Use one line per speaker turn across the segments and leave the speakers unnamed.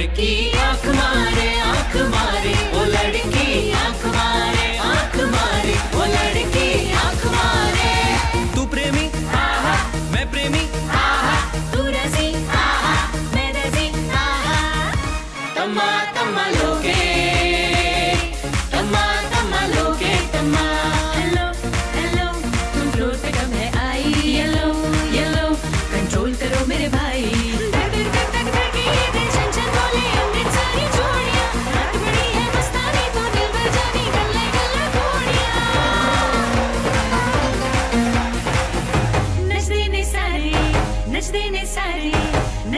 Ricky.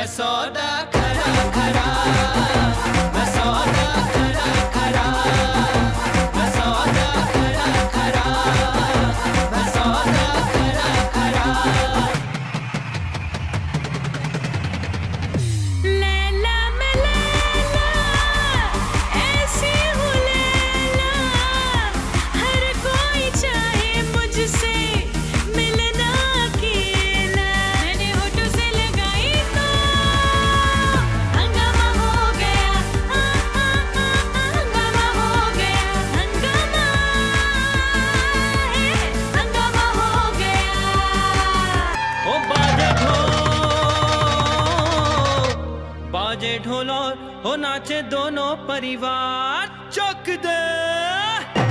मैं सौदा खरा खरा बाजे ढोल और हो नाचे दोनों परिवार चौक दे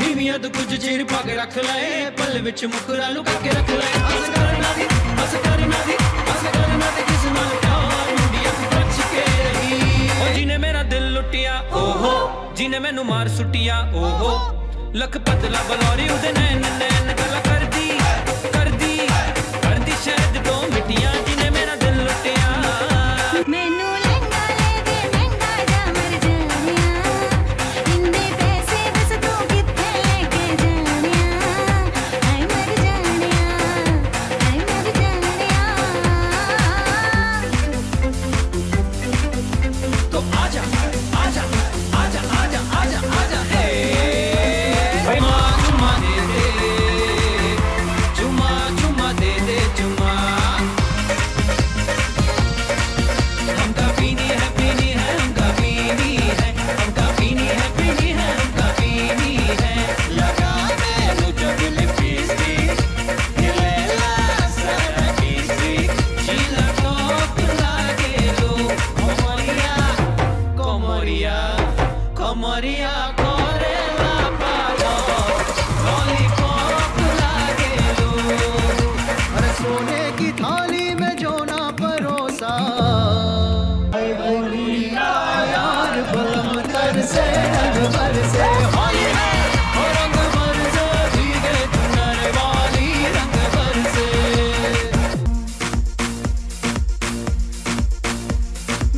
ਨੀਵੀਆਂ ਤੋਂ ਕੁਝ ਚਿਰ ਪਾ ਕੇ ਰੱਖ ਲਏ ਪੱਲ ਵਿੱਚ ਮੁਕਰਾ ਲੁਕਾ ਕੇ ਰੱਖ ਲਏ ਅਸ ਕਰਨਾ ਦੀ ਅਸ ਕਰਨਾ ਦੀ ਅਸ ਕਰਨਾ ਤੇ ਕਿਸ ਨਾਲ ਪਿਆਰ ਮੁੰਡਿਆ ਤੂੰ ਪੁੱਛ ਕੇ ਰਹੀ ਓ ਜਿਹਨੇ ਮੇਰਾ ਦਿਲ ਲੁੱਟਿਆ ਓਹੋ ਜਿਹਨੇ ਮੈਨੂੰ ਮਾਰ ਸੁੱਟਿਆ ਓਹੋ ਲੱਖ ਪਤਲਾ ਬਲੌਰੀ ਉਹਦੇ ਨੈਣ ਨੈਣ ਗੱਲ ਕਰਦੀ ਕਰਦੀ।
से रंग भर से।
होली है। हो रंग भर से भीगे चुनर वाली रंग भर से।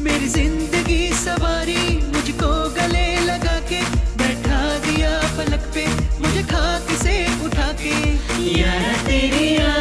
मेरी ज़िंदगी सवारी मुझको गले लगा के बैठा दिया पलक पे मुझे खाक से उठा के।
Yeah.